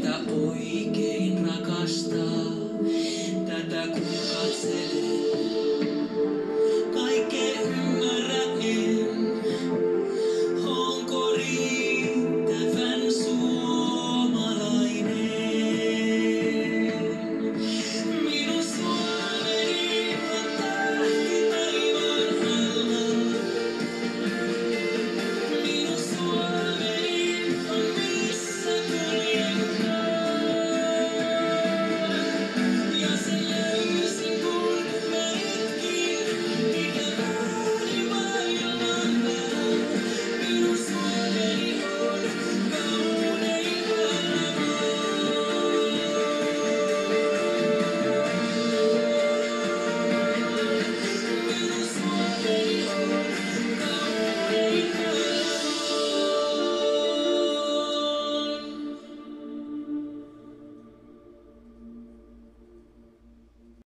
että oikein rakastaa.